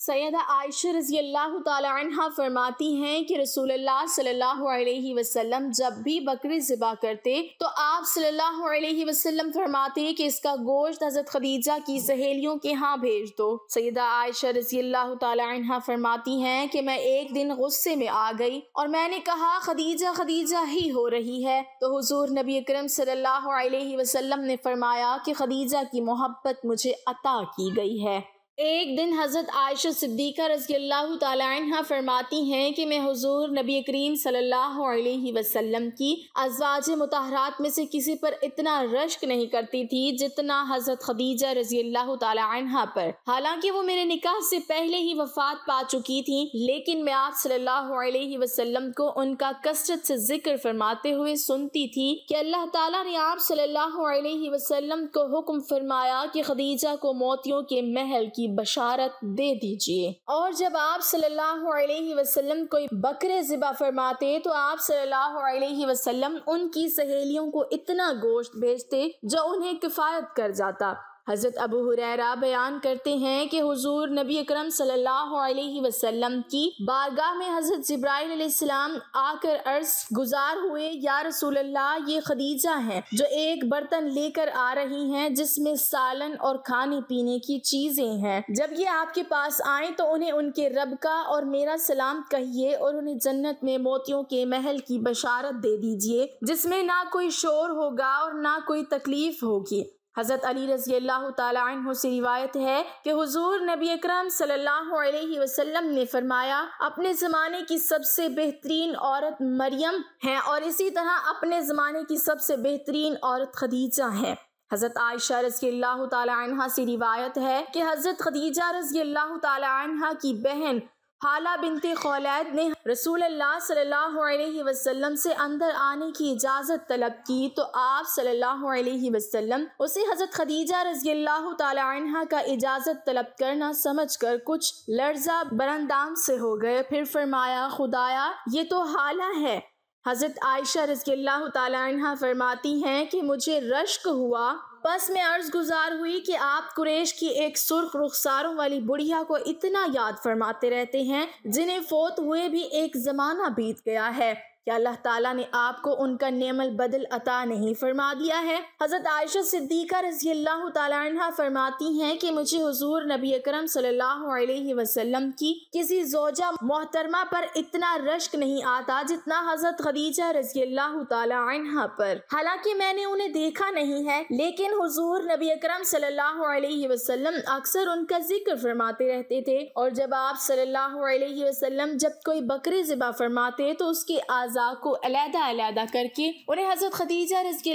सैदा आयशा रज़ी अल्लाह तहा फरमाती हैं कि रसूलुल्लाह सल्लल्लाहु अलैहि वसल्लम जब भी बकरी ज़िबा करते तो आप सल्लल्लाहु अलैहि वसल्लम फरमाते कि इसका गोश्त हज़रत खदीजा की सहेलियों के यहाँ भेज दो। सैदा आयशा रज़ी अल्लाह तहा फरमाती हैं कि मैं एक दिन गुस्से में आ गई और मैंने कहा, खदीजा खदीजा ही हो रही है। तो हजूर नबी अकरम सल्लल्लाहु अलैहि वसल्लम ने फरमाया कि खदीजा की मोहब्बत मुझे अता की गई है। एक दिन हज़रत आयशा सिद्दीक़ा रज़ी अल्लाह तहा फरमाती हैं कि मैं हुजूर नबी करीम सल्लल्लाहु अलैहि वसल्लम की अजवाज मतहरात में से किसी पर इतना रश्क नहीं करती थी जितना हज़रत खदीजा रज़ी अल्लाह तहा पर। हालाँकि वो मेरे निकाह से पहले ही वफात पा चुकी थी, लेकिन मैं आप सल्लल्लाहु अलैहि वसल्लम को उनका कसरत से ज़िक्र फरमाते हुए सुनती थी कि अल्लाह ताला ने आप सल्लल्लाहु अलैहि वसल्लम को हुक्म फरमाया कि खदीजा को मोतियों के महल की बशारत दे दीजिए। और जब आप सल्लल्लाहु अलैहि वसल्लम कोई बकरे ज़िबा फरमाते तो आप सल्लल्लाहु अलैहि वसल्लम उनकी सहेलियों को इतना गोश्त भेजते, जो उन्हें किफ़ायत कर जाता। हज़रत अबू हुरैरा बयान करते हैं कि हुजूर नबी अकरम सल्लल्लाहु अलैहि वसल्लम की बारगाह में हज़रत जब्राइल इस्लाम आकर अर्ज़ गुजार हुए, या रसूल अल्लाह ये खदीजा हैं जो एक बर्तन लेकर आ रही हैं, जिसमें सालन और खाने पीने की चीज़ें हैं। जब ये आपके पास आए तो उन्हें उनके रब का और मेरा सलाम कहिए और उन्हें जन्नत में मोतियों के महल की बशारत दे दीजिए, जिसमें ना कोई शोर होगा और ना कोई तकलीफ़ होगी। हज़रत अली रज़ी अल्लाह तु से रिवायत है कि हुजूर नबी अकरम सल्लल्लाहु अलैहि वसल्लम ने फरमाया, अपने ज़माने की सबसे बेहतरीन औरत मरियम है और इसी तरह अपने ज़माने की सबसे बेहतरीन औरत खदीजा है। हज़रत आयशा रज़ी अल्लाह तहा से रिवायत है कि हज़रत खदीजा रज़ी अल्लाह तहा की बहन हाला बिनती खौलैद ने रसूल अल्लाह सल्लल्लाहु अलैहि वसल्लम से अंदर आने की इजाज़त तलब की तो आप सल्लल्लाहु अलैहि वसल्लम उसे हज़रत खदीजा रज़ी अल्लाह तहा का इजाज़त तलब करना समझ कर कुछ लर्जा बरंदाम से हो गए। फिर फरमाया, खुदाया, ये तो हाला है। हज़रत आयशा रज़ी अल्लाह तहा फरमाती हैं कि मुझे रश्क हुआ। बस में अर्ज़ गुजार हुई कि आप कुरेश की एक सुर्ख रुखसारों वाली बुढ़िया को इतना याद फरमाते रहते हैं, जिन्हें फोत हुए भी एक ज़माना बीत गया है। क्या अल्लाह ताला ने आपको उनका नेमल बदल अता नहीं फरमा दिया है? हज़रत आयशा सिद्दीक़ा रज़ी अल्लाह तहा फरमाती हैं कि मुझे हुजूर नबी अकरम सल्लल्लाहु अलैहि वसल्लम की किसी जोजा मोहतरमा पर इतना रश्क नहीं आता जितना हज़रत खदीजा रज़ी अल्लाह तहा पर। हालाँकि मैंने उन्हें देखा नहीं है, लेकिन हुजूर नबी अकरम सल्लल्लाहु अलैहि वसल्लम अक्सर उनका ज़िक्र फरमाते रहते थे, और जब आप सल्लल्लाहु अलैहि वसल्लम जब कोई बकरे ज़िबा फरमाते तो उसके आज़ अज़ा को अलहदा करके उन्हें हज़रत खदीजा रज़ी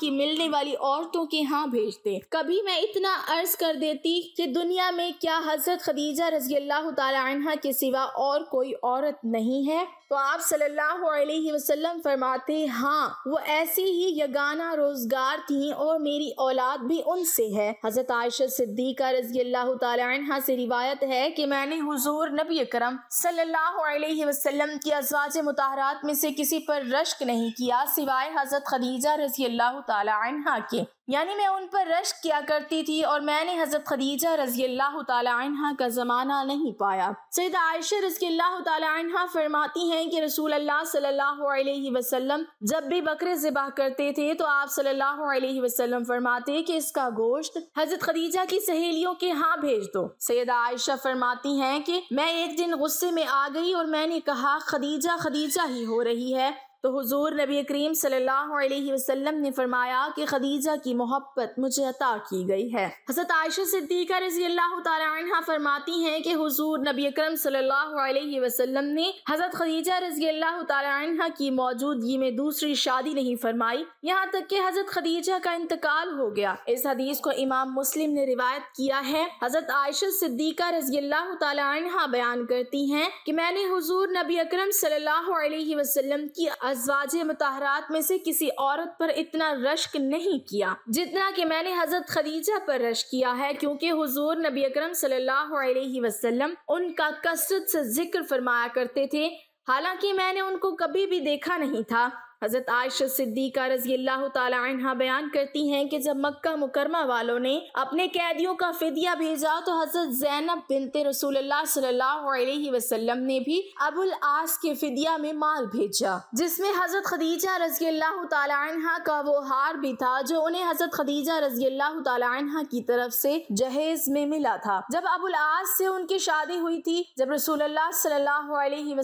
की मिलने वाली औरतों के यहाँ भेजते। कभी मैं इतना अर्ज़ कर देती कि दुनिया में क्या हज़रत खदीजा रज़ी अल्लाह के सिवा और कोई औरत नहीं है? तो आप सल्लल्लाहु अलैहि वसल्लम फरमाते हाँ वो ऐसी ही यगाना रोज़गार थी और मेरी औलाद भी उनसे है। हज़रत आयशा सिद्दीका रज़ी अल्लाह तहा से रिवायत है कि मैंने हुजूर नबी अकरम सल्लल्लाहु अलैहि वसल्लम की अजवाज मुताहरात में से किसी पर रश्क नहीं किया सिवाय हज़रत खदीजा रज़ी अल्लाह तहा के। यानी मैं उन पर रश्क किया करती थी और मैंने हज़रत खदीजा रज़ी अल्लाह तहा का ज़माना नहीं पाया। सैद आयशा रज़ी अल्लाह तहा फरमाती हैं कि रसूल अल्लाह सल्लल्लाहु अलैहि वसल्लम जब भी बकरे ज़िबा करते थे तो आप सल्लल्लाहु अलैहि वसल्लम फरमाते कि इसका गोश्त हज़रत खदीजा की सहेलियों के यहाँ भेज दो। सैद आयशा फरमाती हैं कि मैं एक दिन गुस्से में आ गई और मैंने कहा, खदीजा खदीजा ही हो रही है। तो हुजूर नबी करीम सल्लल्लाहु अलैहि वसल्लम ने फरमाया कि खदीजा की मोहब्बत मुझे अता की गई है। हज़रत आयशा सिद्दीक़ा रज़ी अल्लाह तहा फरमाती हैं कि हुजूर नबी अकरम सल्लल्लाहु अलैहि वसल्लम ने हज़रत खदीजा रज़ी अल्लाह तहा की मौजूदगी में दूसरी शादी नहीं फरमाई। यहाँ तक कि हज़रत खदीजा का इंतकाल हो गया। इस हदीस को इमाम मुस्लिम ने रिवायत किया है। हज़रत आयशा सिद्दीक़ा रज़ी अल्लाह तहा बयान करती हैं कि मैंने हुजूर नबी अकरम सल्लल्लाहु अलैहि वसल्लम की अजवाज मतहरात में से किसी औरत पर इतना रश्क नहीं किया, जितना कि मैंने हज़रत खदीजा पर रश किया है, क्योंकि हुजूर नबी अकरम सल्लल्लाहु अलैहि वसल्लम उनका कसरत से ज़िक्र फरमाया करते थे। हालाँकि मैंने उनको कभी भी देखा नहीं था। हज़रत आयशा सिद्दीका रज़ी अल्लाह तहा बयान करती हैं कि जब मक्का मुकरमा वालों ने अपने कैदियों का फिदिया भेजा तो हज़रत जैनब बिनते रसूल सल्लल्लाहु अलैहि ने भी अबुल आस के फिदिया में माल भेजा, जिसमें हज़रत खदीजा रज़ी अल्लाह तहा का वो हार भी था, जो उन्हें हज़रत खदीजा रज़ी अल्लाह तहा की तरफ़ से जहेज में मिला था। जब अबुल आस से उनकी शादी हुई थी, जब रसूल सल्लल्लाहु अलैहि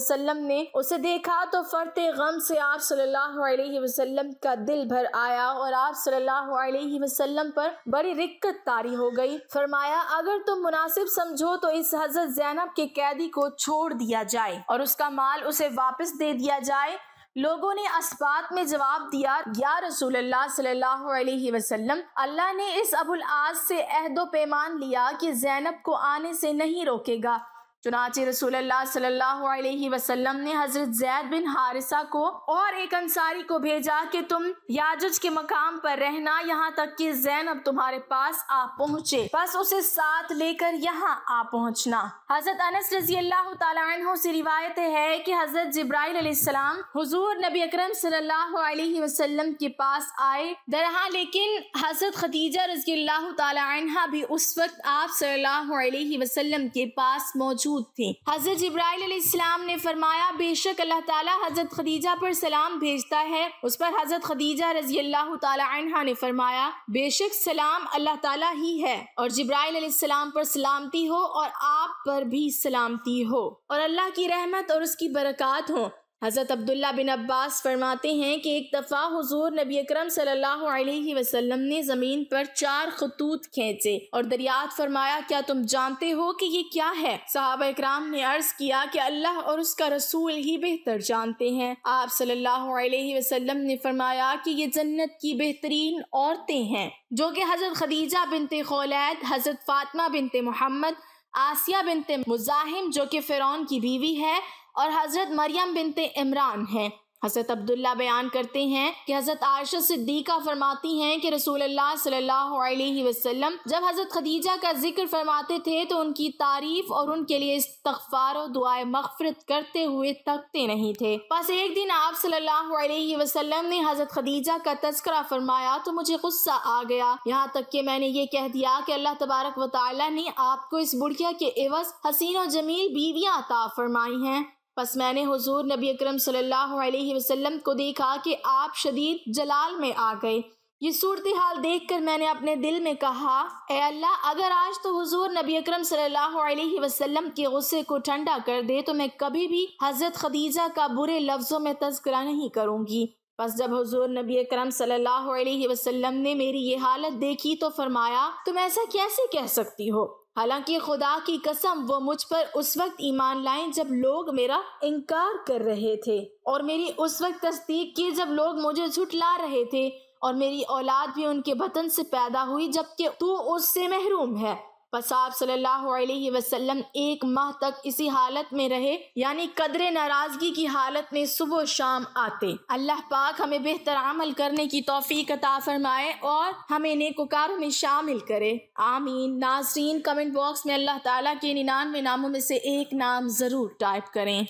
ने उसे देखा तो फरते गम से आप सल्लल्लाहु सल्लल्लाहु अलैहि वसल्लम का दिल भर आया और आप सल्लल्लाहु अलैहि वसल्लम पर बड़ी रिक्कत तारी हो गई। फरमाया, अगर तुम मुनासिब समझो तो इस हज़रत जैनब के कैदी को छोड़ दिया जाए और उसका माल उसे वापस दे दिया जाए। लोगों ने अस्पात में जवाब दिया, या रसूल सल्लल्लाहु अलैहि वसल्लम, अल्लाह ने इस अबुल आज से अहदो पैमान लिया कि जैनब को आने से नहीं रोकेगा। चुनाचे रसूल सल्लल्लाहु अलैहि वसल्लम ने हज़रत जैद बिन हारिसा को और एक अंसारी को भेजा कि तुम याजुज के मकाम पर रहना, यहाँ तक कि जैनब तुम्हारे पास आ पहुँचे। बस उसे साथ लेकर यहाँ आ पहुँचना। हज़रत अनस रज़ी अल्लाह तु से रिवायत है कि हज़रत जब्राइल सलाम हुजूर नबी अक्रम वसल्लम के पास आए। दरहा, लेकिन हज़रत खदीजा रज़ी अल्लाह तहा भी उस वक्त आप वसल्लम के पास मौजूद मौजूद थी। हज़रत इब्राहिम ने फरमाया, बेशक अल्लाह ताला हज़रत खदीजा पर सलाम भेजता है। उस पर हज़रत खदीजा रज़ी अल्लाह तहा ने फरमाया, बेशक सलाम अल्लाह ताला ही है और जब्राइल सलाम पर सलामती हो और आप पर भी सलामती हो। और अल्लाह की रहमत और उसकी बरक़ात हो। हज़रत अब्दुल्ला बिन अब्बास फरमाते हैं कि एक दफ़ा हुजूर नबी अकरम सल्लल्लाहु अलैहि वसल्लम ने ज़मीन पर चार खतूत खींचे और दरियात फरमाया, क्या तुम जानते हो कि ये क्या है? साहब इकराम ने अर्ज़ किया कि अल्लाह और उसका रसूल ही बेहतर जानते हैं। आप सल्लल्लाहु अलैहि वसल्लम ने फरमाया कि ये जन्नत की बेहतरीन औरतें हैं, जो कि हज़रत खदीजा बिनते खौलैद, हज़रत फातमा बिनते मोहम्मद, आसिया बिनते मुजाहिम, जो कि फ़िरौन की बीवी है और हज़रत मरियम बिनते इमरान हैं। हज़रत अब्दुल्ला बयान करते हैं कि हज़रत आयशा सिद्दीका फरमाती हैं कि रसूल सल्लल्लाहु अलैहि वसल्लम, जब हज़रत खदीजा का ज़िक्र फरमाते थे तो उनकी तारीफ़ और उनके लिए इस्तगफार और दुआए मगफरत करते हुए तकते नहीं थे। बस एक दिन आप सल्लल्लाहु अलैहि वसल्लम ने हज़रत खदीजा का तस्करा फरमाया तो मुझे गुस्सा आ गया। यहाँ तक कि मैंने ये कह दिया कि अल्लाह तबारक व ने आपको इस बुढ़िया के एवज हसीन और जमील बीवियाँ अता फरमाई हैं। बस मैंने हुजूर नबी अकरम सल्लल्लाहु अलैहि वसल्लम को देखा कि आप शदीद जलाल में आ गए। ये सूरत हाल देख कर मैंने अपने दिल में कहा ए अल्लाह, अगर आज तो हुजूर नबी अकरम सल्लल्लाहु अलैहि वसल्लम के गुस्से को ठंडा कर दे तो मैं कभी भी हज़रत खदीजा का बुरे लफ्ज़ों में तस्करा नहीं करूँगी। बस जब हुजूर नबी अकरम सल्लल्लाहु अलैहि वसल्लम ने मेरी ये हालत देखी तो फरमाया, तुम ऐसा कैसे कह सकती हो? हालाँकि खुदा की कसम, वो मुझ पर उस वक्त ईमान लाए जब लोग मेरा इनकार कर रहे थे और मेरी उस वक्त तस्दीक की जब लोग मुझे झुटला रहे थे और मेरी औलाद भी उनके बतन से पैदा हुई जबकि तू उससे महरूम है। बस आप सल्लल्लाहु अलैहि वसल्लम एक माह तक इसी हालत में रहे, यानी कदर नाराज़गी की हालत में सुबह शाम आते। अल्लाह पाक हमें बेहतर अमल करने की तोफ़ी अता फरमाए और हमें नेकोकारों में शामिल करे। आमीन। नाजरीन, कमेंट बॉक्स में अल्लाह ताला के निन्यानवे नामों में से एक नाम ज़रूर टाइप करें।